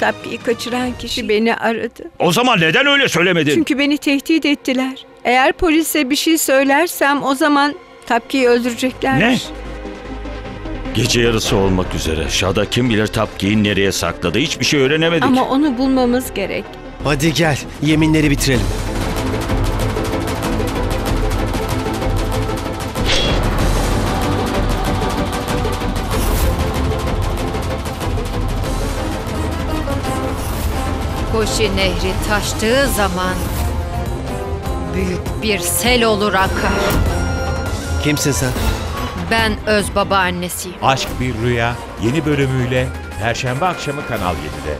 Tapki'yi kaçıran kişi beni aradı. O zaman neden öyle söylemedin? Çünkü beni tehdit ettiler. Eğer polise bir şey söylersem o zaman Tapki'yi öldüreceklermiş. Gece yarısı olmak üzere. Şada kim bilir Tapki'yi nereye sakladı. Hiçbir şey öğrenemedik. Ama onu bulmamız gerek. Hadi gel yeminleri bitirelim. Koşi Nehri taştığı zaman büyük bir sel olur akar. Kimsin sen? Ben öz babaannesiyim. Aşk Bir Rüya yeni bölümüyle Perşembe akşamı Kanal 7'de.